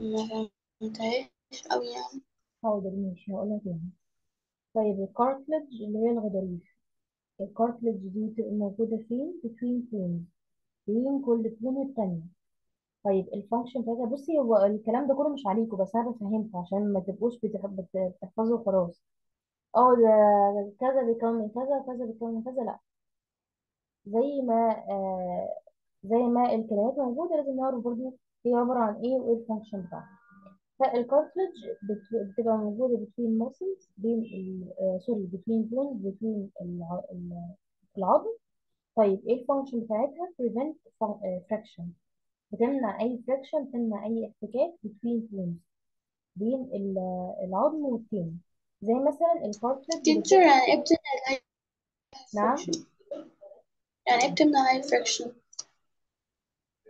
ما فهمتهاش أوي يعني. حاضر ماشي هقولها تاني طيب ال cartilage اللي هي الغضاريف. ال cartilage دي بتبقى موجودة فين؟ between bones بين كل bone والتانية طيب ال function بتاعتها بصي هو الكلام ده كله مش عليكم بس أنا بفهمكم عشان ما تبقوش بتح- بت- بتحفظوا خلاص آه ده كذا بيكون من كذا وكذا بيكون من كذا لأ. زي ما آه زي ما الكلمات موجودة لازم نعرف برضو هي عبارة عن إيه وايه ال function بتاعها. فال cartilage بت- بتبقى موجودة between muscles بين sorry between bones ال- العظم. طيب إيه ال function بتاعتها prevent آه، friction بتمنع أي friction تمنع أي احتكاك between bones بين ال- العظم والتاني زي مثلا ال cartilage بت... يعني بتمنع نعم؟ يعني إيه بتمنع هاي فريكشن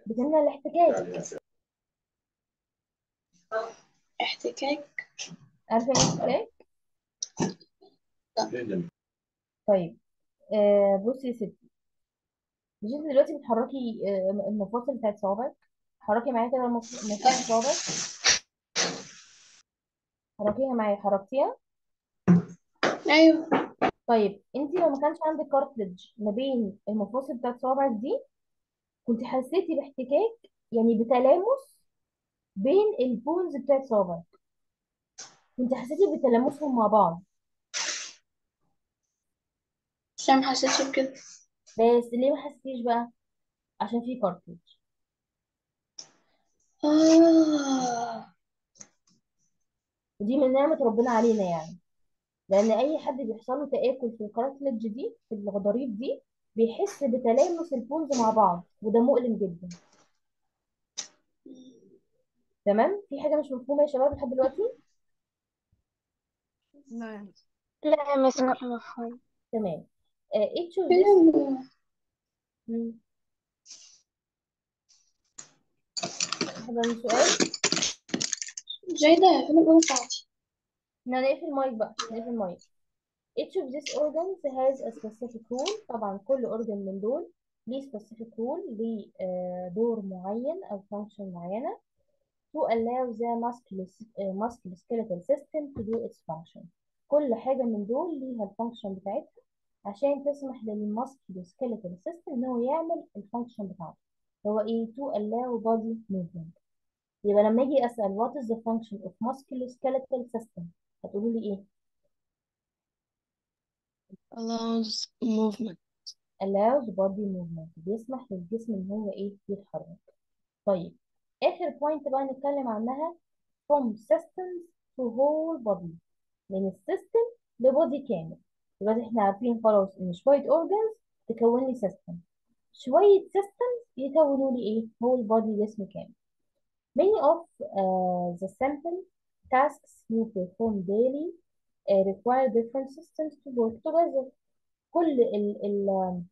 بتمنع الاحتكاك. احتكاك؟ عارفة إيه الاحتكاك؟ لا. طيب آه بصي يا ستي. مش انت دلوقتي بتحركي آه المفاصل بتاعت صوابعك. حركي معايا كده المف- مفاصل صوابعك. حركيها معايا. حركتيها؟ أيوه. طيب انت لو ما كانش عندك cartilage ما بين المفاصل بتاعت صوابعك دي كنت حسيتي باحتكاك يعني بتلامس بين ال bones بتاعت صوابعك. كنت حسيتي بتلامسهم مع بعض. بس أنا محسيتش بكده. بس ليه ما حسيتيش بقى؟ عشان في cartilage آه. ودي من نعمة ربنا علينا يعني. لأن أي حد بيحصل له تآكل في الكارتلج دي في الغضاريف دي بيحس بتلامس البونز مع بعض وده مؤلم جدا. تمام؟ في حاجة مش مفهومة يا شباب لحد دلوقتي؟ لا. لا كل مفهوم. تمام. uh, each of this سؤال. جايدة فين الأولى بتاعتي إحنا هنقفل المايك بقى نقفل ال mic. Each of these organs has a specific role طبعا كل organ من دول ليه specific role ليه آه، دور معين أو function معينة to allow the آه، musculoskeletal system to do its function كل حاجة من دول ليها ال function بتاعتها عشان تسمح لل musculoskeletal system ان هو يعمل ال function بتاعته هو إيه to allow body movement يبقى لما أجي اسال what is the function of musculoskeletal system هتقولوا لي إيه allows movement. Allows body movement. بيسمح للجسم إن هو إيه يتحرك. طيب آخر point بقى نتكلم عنها. From systems to whole body. من ال system ل body كامل. يبقى إحنا عارفين خلاص إن شوية organs تكون لي system شوية systems يكونوا لي إيه whole body جسم كامل. Many of uh, the simple tasks you perform daily require different systems to work together. كل ال ال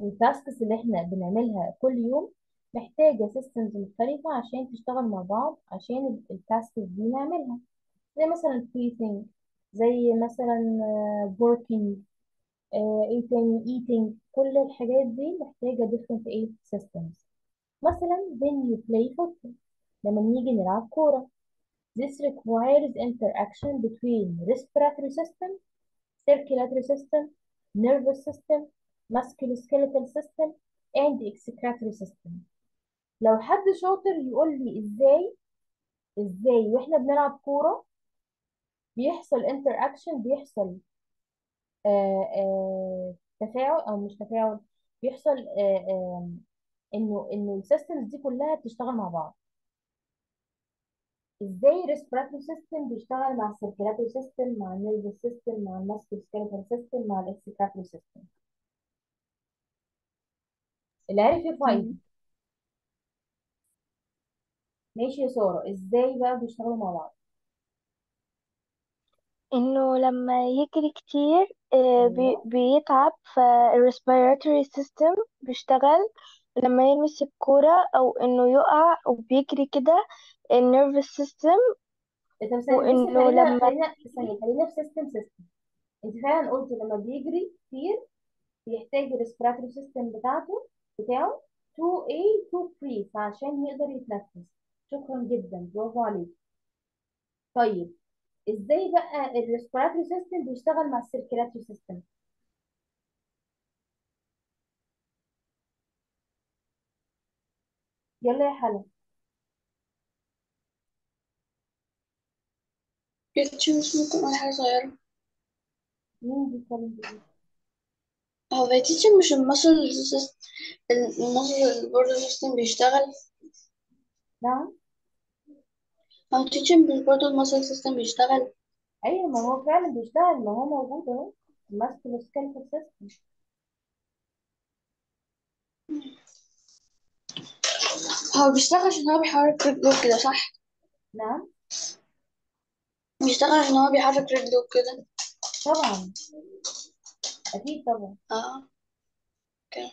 ال tasks اللي إحنا بنعملها كل يوم محتاجة systems مختلفة عشان تشتغل مع بعض عشان ال tasks دي نعملها. زي مثلا breathing زي مثلا آه، working آه، إيه تاني؟ eating. كل الحاجات دي محتاجة different إيه systems. مثلا when you play football لما نيجي نلعب كورة. This requires interaction between respiratory system circulatory system nervous system musculoskeletal system and excretory system لو حد شاطر يقول لي إزاي إزاي وإحنا بنلعب كورة بيحصل interaction بيحصل آه آه تفاعل أو مش تفاعل بيحصل آه آه انه انه ال systems دي كلها بتشتغل مع بعض إزاي ال respiratory system بيشتغل مع ال circulatory system مع ال nervous system مع ال musculoskeletal system مع ال excretory system اللي عارف يرفع ايده ماشي يا سارة إزاي بقى بيشتغلوا مع بعض؟ إنه لما يجري كتير آه، بي- أيوه بيتعب فال respiratory system بيشتغل لما يلمس الكورة أو إنه يقع وبيجري كده ال nervous system بصي وإنه خلينا لما خلينا ثانية خلينا في system system انت فعلا قلتي لما بيجري كتير بيحتاج ال respiratory system بتاعته بتاعه to إيه to breathe عشان يقدر يتنفس. شكرا جدا برافو عليك. طيب إزاي بقى ال respiratory system بيشتغل مع ال circulatory system يلا يا حلا بيتشوز ممكن أقول حاجة صغيرة مين بيتكلم بإيه؟ هو بيتيتش مش المصل المصل البورد سيستم بيشتغل نعم هو تيتش مش برضه المصل سيستم بيشتغل أيوه ما هو فعلا بيشتغل ما هو موجود اهو الماسكولوسكيلتال سيستم هو بيشتغل عشان هو بيحرك رجله كده صح؟ نعم بيشتغل عشان هو بيحرك رجله كده طبعا. أكيد طبعا. آه. okay.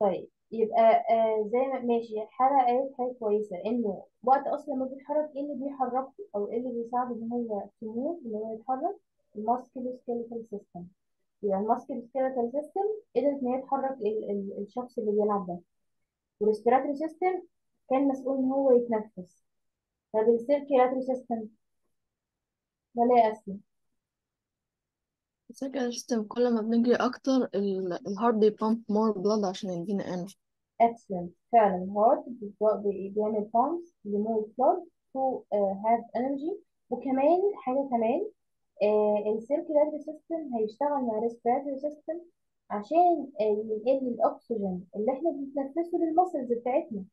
طيب يبقى آه زي ما ماشي. حلا قالت حاجة كويسة إنه وقت أصلا ما بيتحرك إيه اللي بيحركه أو إيه اللي بيساعده إن هو ي move إن هو يتحرك؟ ال musculoskeletal system يبقى ال musculoskeletal system قدرت إن هي تحرك ال ال الشخص اللي بيلعب ده. وال respiratory system كان مسؤول إن هو يتنفس. طب ال circulatory system ولا يا أسماء ال circulatory system كل ما بنجري أكتر ال- ال heart بي pump more blood عشان يدينا energy excellent. فعلا ال heart بيعمل pumps ل more blood to uh, have energy. وكمان حاجة كمان آه ال circulatory system هيشتغل مع ال respiratory system عشان آه ينقل الأكسجين اللي إحنا بنتنفسه لل muscles بتاعتنا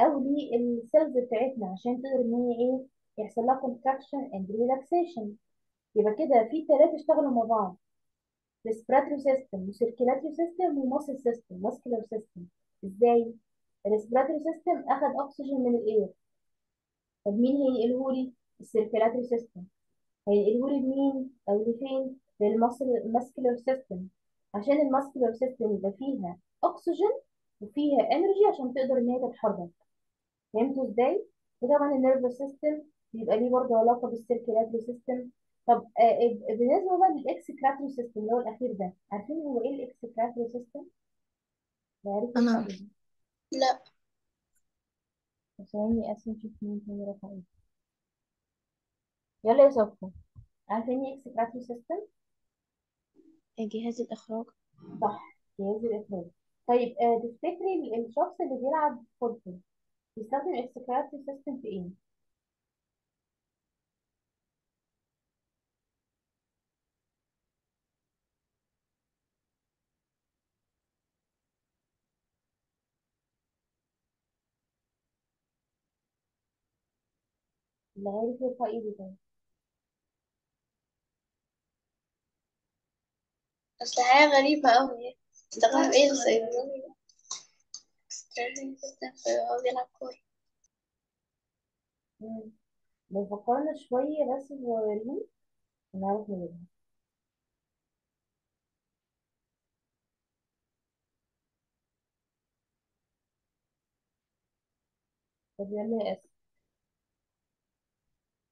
أو لل cells بتاعتنا عشان تقدر إن هي إيه يحصل لها contraction and relaxation يبقى كده في ثلاثة اشتغلوا مع بعض respiratory system وcirculatory system وmuscle system muscular system إزاي؟ ال respiratory system أخد أكسجين من ال air طب مين هينقله لي؟ ال circulatory system هينقله لي لمين؟ أو لفين؟ لل muscular system عشان ال muscular system يبقى فيها اكسجين وفيها energy عشان تقدر إن هي تتحرك فهمتوا إزاي؟ وطبعا ال nervous system بيبقى ليه برضه علاقة بال circulatory system. طب آه آه، بالنسبة بقى لل excretory system اللي هو الأخير ده عارفين هو إيه ال excretory system؟ عارف أنا يرفع ايده لا. ثواني اسم نشوف مين تاني رفع ايده يلا يا صفا عارفين إيه excretory system؟ جهاز الإخراج. صح جهاز الإخراج. طيب آه تفتكري ال- الشخص اللي بيلعب football بيستخدم excretory system في إيه؟ اللي عارف يرفع ايده تاني أصل حاجة غريبة أوي. استخدم إيه الصيدلي هو بيلعب كورة مم. لو فكرنا شوية بس صغيرين هنعرف نجيبها. طب يلا يا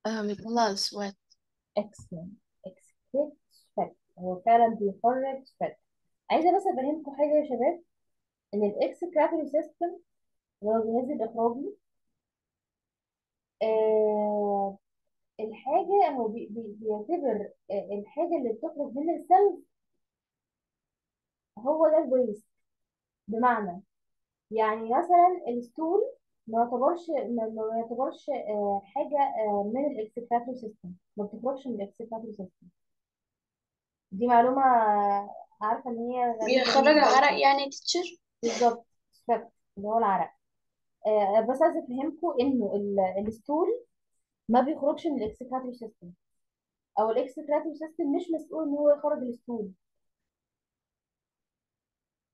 آه بيطلع ال sweat excellent excrete sweat هو فعلا بيخرج sweat عايزة بس افهمكم حاجة يا شباب؟ إن ال excretory system اللي هو الجهاز الاخراجي آه الحاجة هو بي بي بيعتبر آه الحاجة اللي بتخرج من ال cells هو ده ال waste بمعنى يعني مثلا ال stool ما يعتبرش ما يعتبرش آه حاجة آه من ال excretory system ما بتخرجش من ال excretory system دي معلومة عارفة إن هي غريبة بيخرج لكم يعني teacher بالظبط اللي هو العرق. آه بس عايزة أفهمكم إنه ال- ال stool ما بيخرجش من ال excretory system أو ال excretory system مش مسؤول إن هو يخرج ال stool.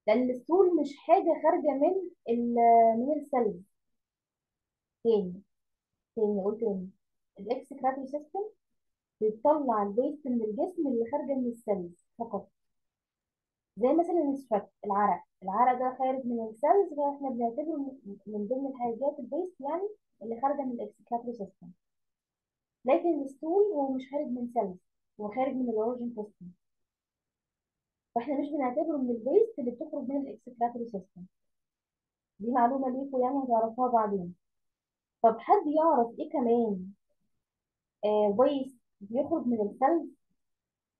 لأن ال stool مش حاجة خارجة من من ال cells تاني تاني قلت تاني. ال excretory system بيطلع ال waste من الجسم اللي خارجة من ال cells فقط. زي مثلا ال sweat العرق. العرق ده خارج من ال cells فاحنا بنعتبره من من ضمن الحاجات ال waste يعني اللي خارجة من ال excretory system لكن ال stool هو مش خارج من cells هو خارج من ال digestion system فاحنا مش بنعتبره من ال waste اللي بتخرج من ال excretory system دي معلومة ليكم يعني هتعرفوها بعدين. طب حد يعرف إيه كمان آه waste بيخرج من ال cells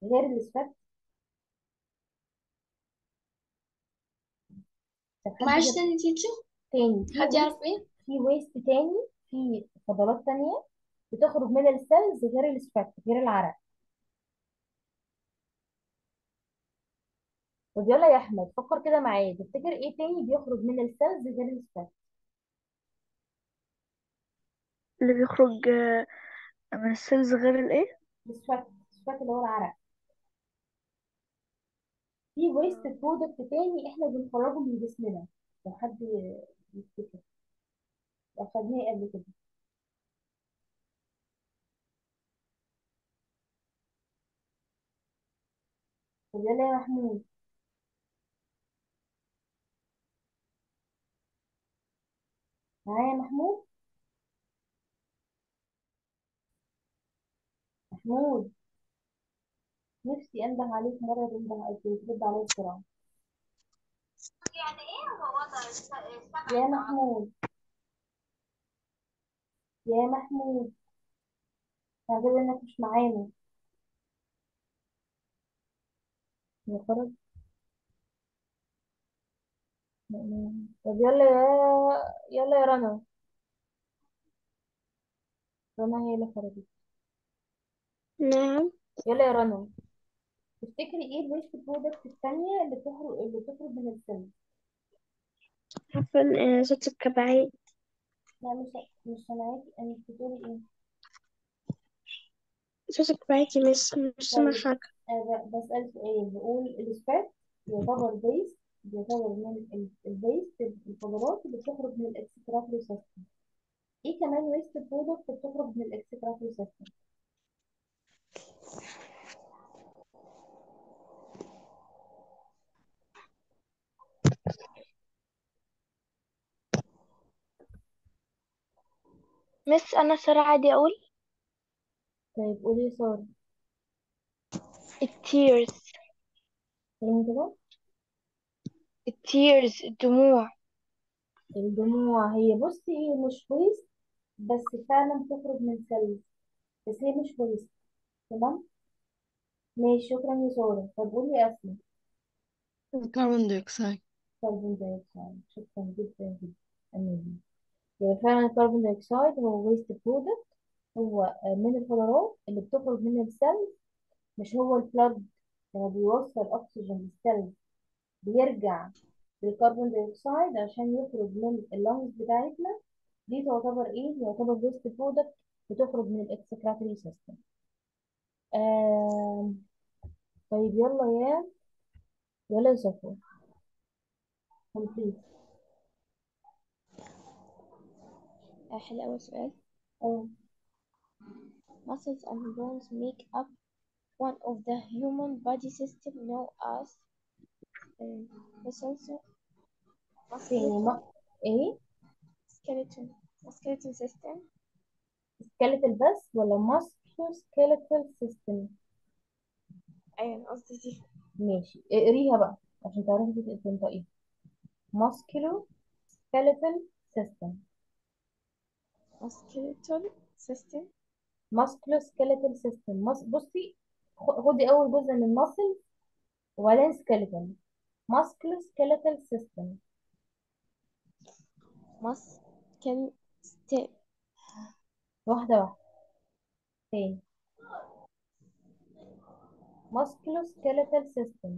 غير ال sweat طب حد معلش تاني teacher تاني في حد يعرف waste إيه؟ في waste تاني في فضلات تانية بتخرج من ال cells غير ال sweat غير العرق طب يلا يا احمد فكر كده معايا تفتكر إيه تاني بيخرج من ال cells غير ال sweat اللي بيخرج آه، من ال cells غير الايه ال sweat ال sweat اللي هو العرق في waste product تاني إحنا بنخرجه من جسمنا لو حد يفتكر. أخدناه قبل كده. طب يلا يا محمود. معايا يا محمود؟ محمود. نفسي أنده عليك مرة تنده ترد عليا بسرعة. يا محمود. يا محمود. تعتبر إنك مش معانا. يا خرج طب يلا يا يلا يا رنا. رنا هي اللي خرجت. نعم. يلا يا رنا. تفتكري إيه ال waste product الثانية اللي بتخرج اللي بتخرج من ال cell عارفة صوتك بعيد لا مش مش سامعاكي. انت بتقولي إيه؟ صوتك بعيد مش مش سامع طيب حاجة. أنا ب- بسأل سؤال. بقول ال sweat يعتبر waste يعتبر من ال- البيس الفضلات اللي بتخرج من ال excretory system إيه كمان waste product بتخرج من ال excretory system miss أنا سارة عادي أقول؟ طيب قولي سارة. ال tears تاني كده. ال tears الدموع. الدموع. هي بصي هي مش waste بس فعلا بتخرج من cells بس هي مش waste تمام؟ ماشي شكرا يا سارة. طب قولي أسماء. ال carbon dioxide carbon dioxide شكرا جدا جدا. أمين. يبقى فعلا ال carbon dioxide هو waste product هو من الفضلات اللي بتخرج من ال cell مش هو ال blood لما بيوصل أكسجين لل cell بيرجع لل carbon dioxide عشان يخرج من ال lungs بتاعتنا دي تعتبر إيه؟ يعتبر waste product بتخرج من ال excretory system. طيب يلا يا يلا يا صفوة أحل أول سؤال آه muscles and bones make up one of the human body system known as um, muscles إيه؟ skeleton skeleton system سكيلتال بس ولا سكيلتال سيستم أيوة قصدي دي ماشي اقريها بقى عشان تعرفي تنطقيها musculo skeletal system skeletal system musculoskeletal system مس... بصي خدي اول جزء من muscle وبعدين skeletal musculoskeletal system muscle stem واحدة واحدة تاني musculoskeletal system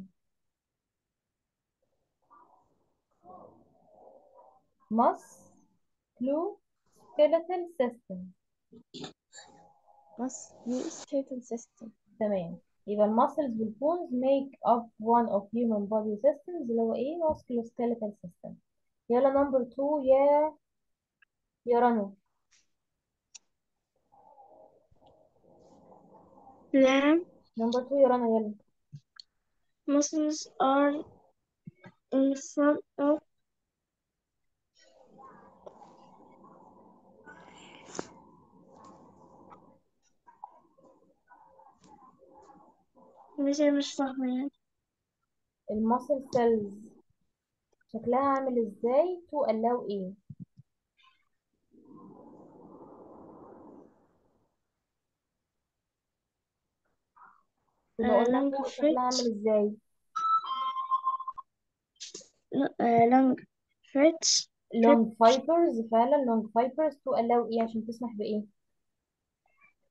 musculoskeletal system musculoskeletal system تمام يبقى المسلز والبونز make up one of human body systems اللي هو ايه musculoskeletal system يلا نمبر 2 يا يا رنو نعم نمبر 2 يا رنا يلا muscles are in front of ماشي مش يعني فاهمين يعني. ال muscle ال muscle cells شكلها عامل إزاي؟ to allow إيه آه، لو قلنا شكلها عامل إزاي؟ long آه، فيتس long fibers فعلا long fibers. to allow إيه عشان تسمح بإيه؟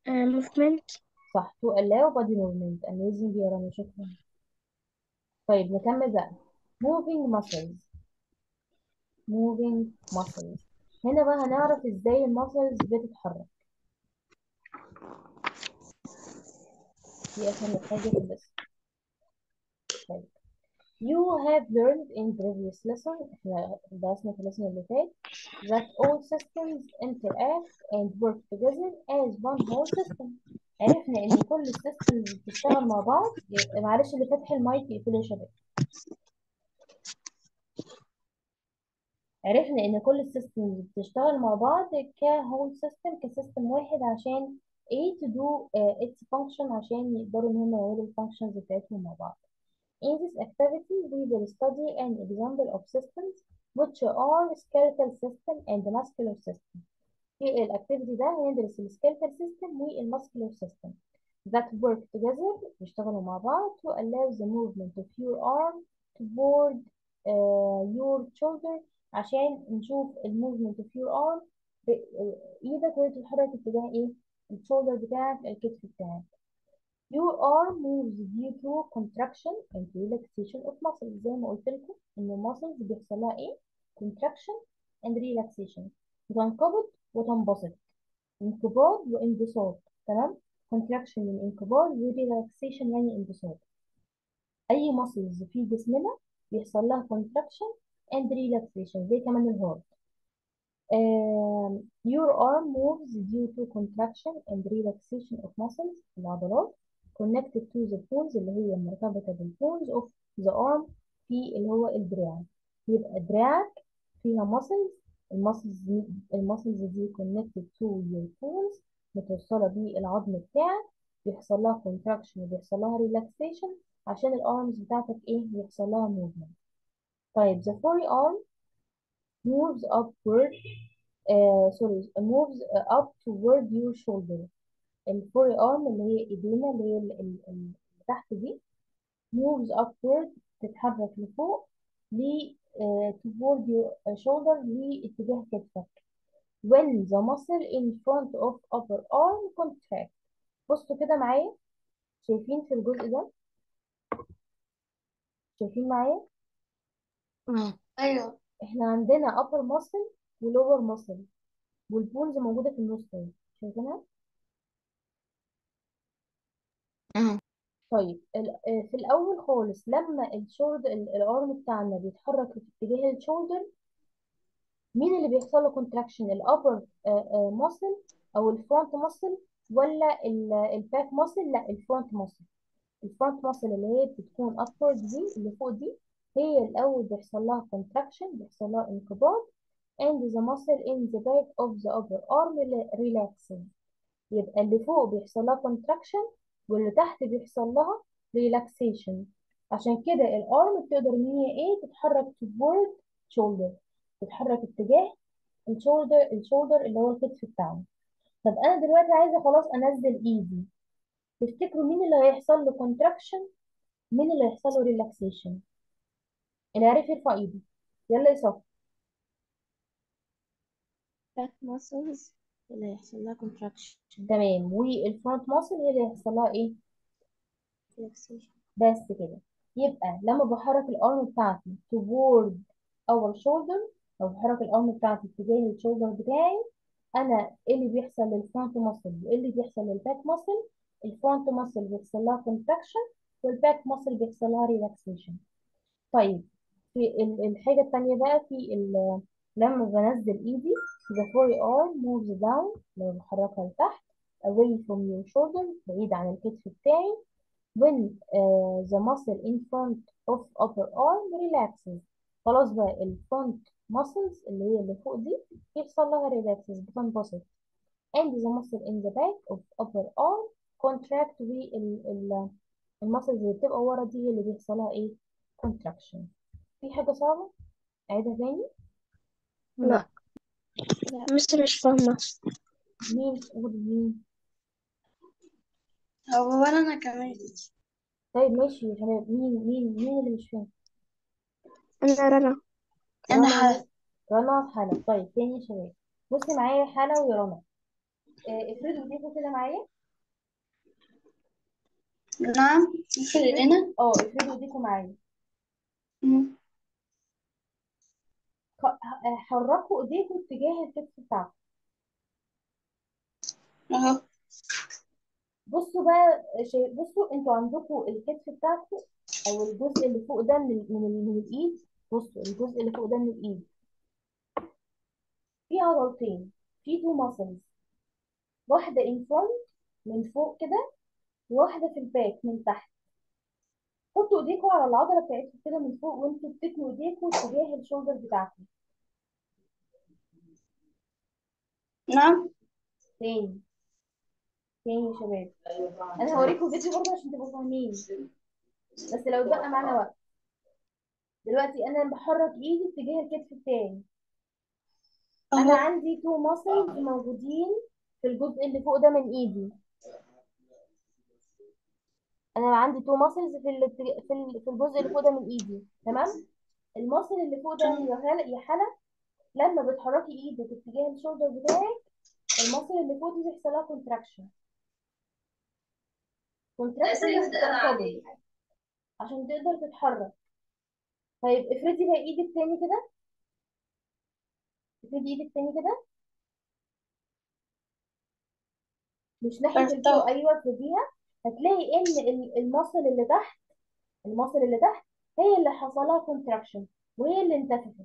آه، movement. صح to allow body movement amazing يا رنا شكرا طيب نكمل بقى moving muscles moving muscles هنا بقى هنعرف إزاي ال muscles بتتحرك دي اخر حاجة في ال list طيب You have learned in previous lesson إحنا درسنا في ال lesson اللي فات that all systems interact and work together as one whole system عرفنا إن كل ال systems بتشتغل مع بعض معلش اللي فاتح المايك يقفله يا شباب عرفنا إن كل ال systems بتشتغل مع بعض ك whole system ك system واحد عشان إيه to do uh, its function عشان يقدروا إن هم يعملوا ال functions بتاعتهم مع بعض In this activity, we will study an example of systems which are skeletal system and muscular system. في ال activity ده هندرس ال skeletal system وال muscular system that work together بيشتغلوا مع بعض to allow the movement of your arm toward uh, your shoulder عشان نشوف ال movement your arm ب- إيدك وهي بتتحرك اتجاه إيه؟ ال shoulder بتاعك الكتف بتاعك. Your arm moves due to contraction and relaxation of muscles. زي ما قلت لكم ان ال muscles بيحصل لها إيه؟ contraction and relaxation. بتنقبض وتنبسط. انقباض وانبساط تمام؟ contraction يعني انقباض و relaxation يعني انبساط. أي muscles في جسمنا بيحصل لها contraction and relaxation زي كمان ال heart. your arm moves due to contraction and relaxation of muscles العضلات connected to the bones اللي هي مرتبطة بال bones of the arm في اللي هو الدراع. يبقى دراعك فيها muscles دي ال muscles دي connected to your bones متوصلة بالعظم بتاعك بيحصل لها contraction وبيحصل لها relaxation عشان ال arms بتاعتك إيه؟ بيحصل لها movement. طيب the forearm moves upward uh, sorry moves up toward your shoulder. ال forearm اللي هي إيدينا اللي هي ال- ال- ال- اللي تحت دي moves upward تتحرك لفوق ل uh, toward your shoulder لاتجاه كتفك. When the muscle in front of upper arm contract. بصوا كده معايا. شايفين في الجزء ده؟ شايفين معايا؟ أيوه. إحنا عندنا upper muscle و lower muscle. والبونز موجودة في النص شايفينها؟ طيب آه، في الأول خالص لما ال shoulder ال arm بتاعنا بيتحرك في اتجاه ال shoulder مين اللي بيحصل له كونتراكشن الأبر ماسل أو الفرونت ماسل ولا الباك ماسل لا الفرونت ماسل الفرونت ماسل اللي هي بتكون upward دي اللي فوق دي هي الأول بيحصل لها contraction بيحصل لها انقباض and the muscle in the back of the upper arm relaxing يبقى اللي فوق بيحصل لها contraction واللي تحت بيحصل لها relaxation. عشان كده ال arm بتقدر إن هي إيه تتحرك toward shoulder تتحرك اتجاه ال shoulder ال shoulder اللي هو الكتف بتاعنا طب أنا دلوقتي عايزة خلاص أنزل ايدي تفتكروا مين اللي هيحصل له contraction مين اللي هيحصل له relaxation اللي عارف يرفع إيده. يلا يا back muscles. اللي هيحصل لها contraction. تمام. وال front muscle هي اللي هيحصل لها إيه؟ بس كده. يبقى لما بحرك ال arm بتاعتي toward our shoulder أو بحرك ال arm بتاعتي اتجاه ال shoulder بتاعي أنا إيه اللي بيحصل لل front muscle وايه اللي بيحصل لل back muscle ال front muscle بيحصل لها contraction وال back muscle بيحصل لها relaxation. طيب في ال- الحاجة التانية بقى في لما بنزل إيدي the forearm moves down لما بحركها لتحت away from your shoulder بعيد عن الكتف بتاعي when uh, the muscle in front of upper arm relaxes خلاص بقى ال front muscles اللي هي اللي فوق دي يحصل لها relaxes بتنبسط and the muscle in the back of upper arm contract وال ال المسلز اللي بتبقى ورا دي اللي بيحصل لها إيه contraction في حاجة صعبة أعيدها تاني لا لا مش مش فاهمة. مين؟ قول مين. هو ولا أنا كمان. طيب ماشي يا شباب مين مين مين اللي مش فاهم؟ أنا رنا. أنا رنا. حالة. رنا وحلا طيب تاني يا شباب. بصي معايا حلا ويا رنا آه، افرضوا ايديكم كده معايا. نعم نفرد إيدينا آه افرضوا ايديكم معايا. مم. حركوا ايديكم اتجاه الكتف بتاعكم. أهو بصوا بقى شيء بصوا أنتوا عندكم الكتف بتاعكم أو الجزء اللي فوق ده من من, من الايد. بصوا الجزء اللي فوق ده من الايد. فيه عضلتين فيه two muscles واحدة in front من فوق كده وواحدة في ال back من تحت. حطوا ايديكم على العضلة بتاعتكم كده من فوق وانتوا بتتنوا ايديكم اتجاه ال shoulder بتاعكم نعم. تاني. تاني يا شباب. أنا هوريكم فيديو برضه عشان تبقوا فاهمين. بس لو بقى معانا وقت. دلوقتي أنا بحرك إيدي اتجاه الكتف بتاعي أنا عندي two muscles موجودين في الجزء اللي فوق ده من إيدي. أنا عندي two muscles في ال- في ال- في الجزء اللي فوق ده من ايدي تمام؟ ال muscle اللي فوق ده يا حلا يا حلا لما بتحركي إيدك اتجاه ال shoulder بتاعك ال muscle اللي فوق دي بيحصل لها contraction contraction عشان تقدر تتحرك. طيب افردي بقى إيدك تاني كده. افردي إيدك تاني كده. مش ناحية الفوق فرطة أيوه افرديها. هتلاقي إن ال- ال muscle اللي تحت ال muscle اللي تحت هي اللي حصل لها contraction وهي اللي انتفخت.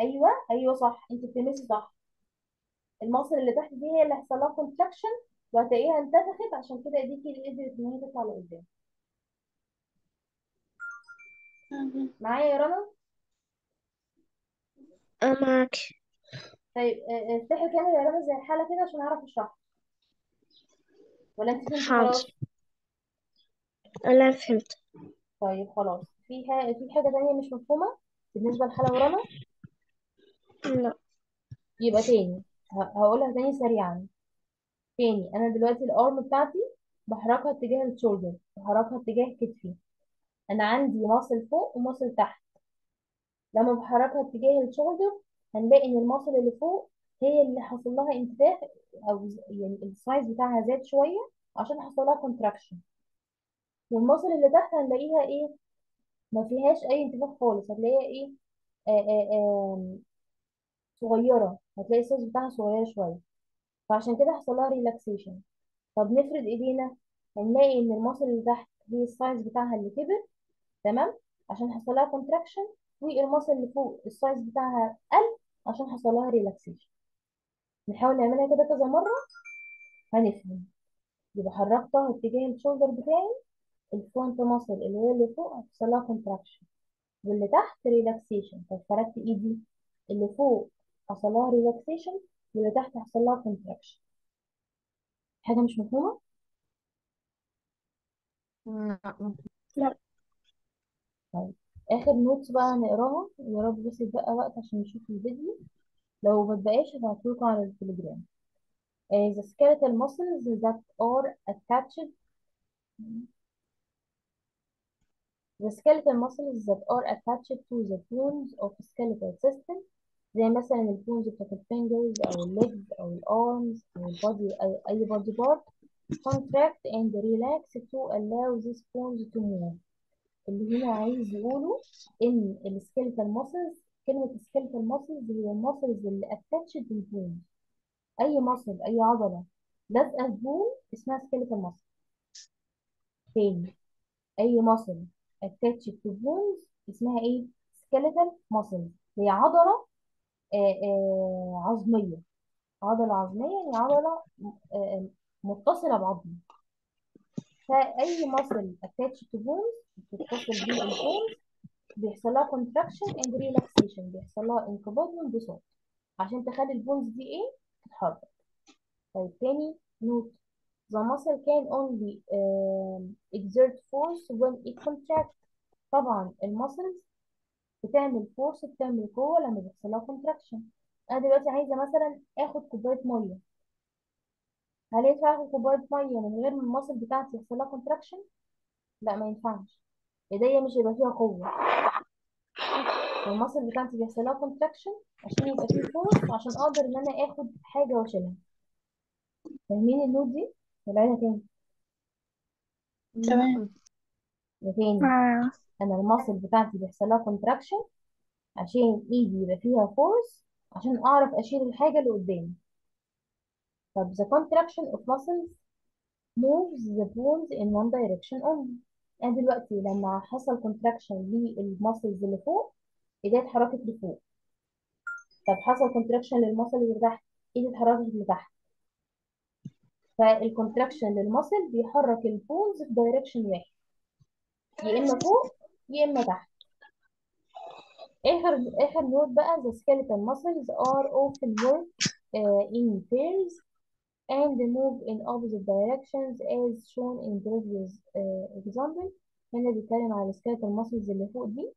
أيوه أيوه صح أنت بتلمسي صح. ال muscle اللي تحت دي هي اللي حصل لها contraction وهتلاقيها انتفخت عشان كده إيديكي اللي قدرت إن هي تطلع لقدام. معايا يا رنا؟ أنا معاك طيب آه، آه، افتحي الكاميرا يا رنا زي حلا كده عشان أعرف اشرح ولا انت فهمتي حاضر. أنا فهمت. طيب خلاص. في ها... في حاجة تانية مش مفهومة بالنسبة لحلا ورنا لا. يبقى تاني. ه- هقولها تاني سريعا. تاني. أنا دلوقتي ال arm بتاعتي بحركها اتجاه ال shoulder بحركها اتجاه كتفي. أنا عندي muscle فوق و muscle تحت. لما بحركها اتجاه ال shoulder هنلاقي إن ال muscle اللي فوق هي اللي حصل لها انتفاخ أو يعني ال size بتاعها زاد شوية عشان حصل لها contraction وال muscle اللي تحت هنلاقيها إيه؟ ما فيهاش أي انتفاخ خالص هتلاقيها إيه؟ آه آه صغيرة هتلاقي ال size بتاعها صغيرة شوية. فعشان كده حصل لها relaxation طب نفرد إيدينا هنلاقي إن ال muscle اللي تحت هي ال size بتاعها اللي كبر تمام؟ عشان حصل لها contraction وال muscle اللي فوق ال size بتاعها قل عشان حصل لها relaxation نحاول نعملها كده كذا مرة. هنفهم. يبقى حركتها اتجاه ال shoulder بتاعي. ال front muscle اللي هي اللي فوق هتحصل لها contraction واللي تحت relaxation طب فردت إيدي. اللي فوق حصل لها relaxation واللي تحت حصل لها contraction حاجة مش مفهومة؟ لا لا. طيب. آخر notes بقى هنقراها يا رب بس يتبقى وقت عشان نشوف الفيديو. لو ما اتبقاش هبعتهولكم على التليجرام Uh, the skeletal muscles that are attached the skeletal muscles that are attached to the bones of skeletal system زي مثلا ال bones بتاعت ال fingers أو ال legs أو ال arms أو ال body اي اي body part contract and relax to allow these bones to move اللي هنا عايز يقوله ان ال skeletal muscles كلمة ال skeletal muscles هي ال muscles اللي attached لل bone أي muscle أي عضلة. لازقة في bone اسمها skeletal muscle تاني أي muscle attached to bones اسمها إيه؟ skeletal muscle. هي عضلة آه، آه، عظمية. عضلة عظمية يعني عضلة آه، متصلة بعظم. فأي muscle attached to bones بتتصل بال bones بيحصل لها contraction and relaxation بيحصل لها انقباض وانبساط عشان تخلي ال bones دي إيه؟ تتحرك. طيب تاني note the muscle can only um, exert force when it طبعا ال muscles بتعمل force بتعمل قوة لما بيحصل لها contraction أنا دلوقتي عايزة مثلا آخد كوباية مية. هل ينفع آخد كوباية مية من غير ما ال muscle بتاعتي يحصل لها contraction؟ لا ما ينفعش. ايديا مش هيبقى فيها قوة. ال muscle بتاعتي بيحصل لها contraction عشان يبقى فيه force وعشان أقدر إن أنا آخد حاجة وأشيلها. فاهمين ال note دي؟ نعيدها تاني؟ تمام. تاني. آه. أنا ال muscle بتاعتي بيحصل لها contraction عشان إيدي يبقى فيها force عشان أعرف أشيل الحاجة اللي قدامي. طب the contraction of muscles moves the bones in one direction only. أنا دلوقتي لما حصل contraction لل muscles اللي فوق ايدي اتحركت لفوق. طب حصل contraction لل muscle اللي تحت إيدي اتحركت لتحت. فال contraction لل muscle بيحرك ال bones في direction واحد. يا إما فوق يا إما تحت. اخر اخر note بقى؟ the skeletal muscles are often work uh, in pairs and move in opposite directions as shown in previous uh, example. هنا بيتكلم على ال skeletal muscles اللي فوق دي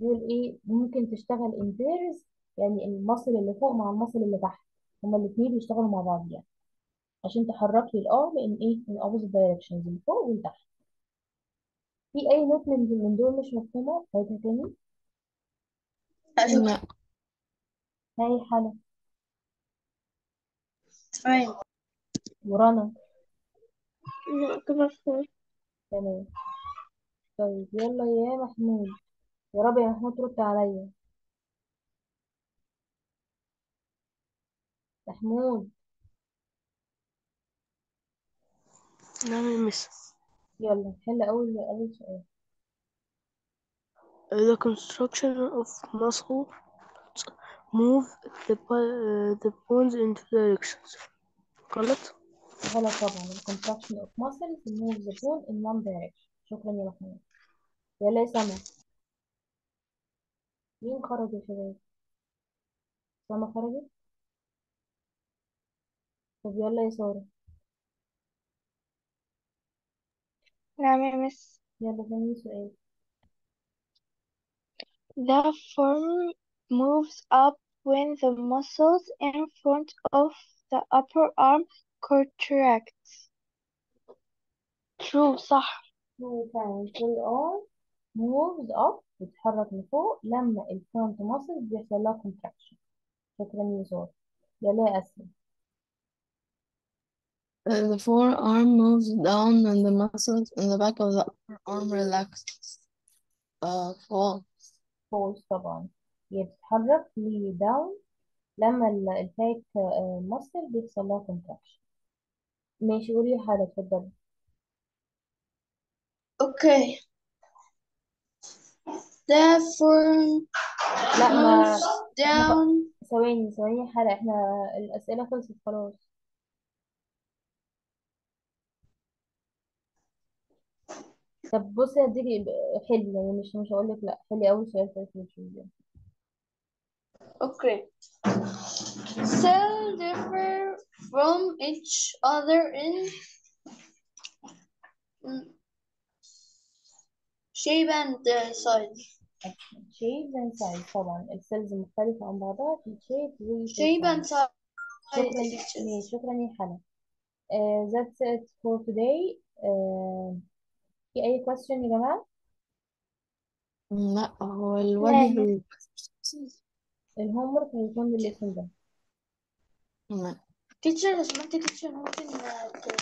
يقول إيه ممكن تشتغل in pairs يعني ال muscle اللي فوق مع ال muscle اللي تحت. هما الاتنين بيشتغلوا مع بعض يعني. عشان تحرك لي ال arm in إيه in opposite directions من فوق وتحت في أي نوت من من دول مش مفهومة؟ عايزها تاني؟ لا هاي حالة تمام مفهوم تمام. طيب يلا يا محمود. يا رب يا محمود ترد عليا. محمود. نعم يا مس يلا حل أول أول سؤال. The construction of muscle move the, uh, the bones into directions. غلط غلط طبعا ال contraction of muscles moves the bone in one direction شكرا يا محمود يلا يا سما مين خرج يا شباب سما خرجت طب يلا يا سارة نعم يا مس يلا ثاني سؤال The form moves up when the muscles in front of the upper arm contracts. True صح true فعلا full arm moves up بتتحرك لفوق لما الفرونت muscle بيحصل لها contraction شكرا يا سارة يلا يا أسماء Uh, the forearm moves down and the muscles in the back of the upper arm relax. Uh, fall. فورس طبعا هي بتتحرك لداون لما ال- الباك ماسل بيحصل لها contraction ماشي قولي يا حالة اتفضلي Okay. The form لا ما moves إحنا down. ثواني ثواني يا حالة إحنا الأسئلة خلصت خلاص طب بصي هديكي ب- حلي يعني مش مش هقول لك لا حلي أول سؤال في الفيزياء Okay. Cells differ from each other in shape and uh, size. shape and size. طبعا ال cells مختلفة عن بعضها. في shape وفي Shape and size size. شكرا. ماشي شكرا يا حلا uh, that's it for today. Uh, في أي question يا جماعة؟ لا هو لا الواجب يا ال... ال homework هيكون للاسم ده. تمام. Teacher لو سمحتي teacher ممكن uh,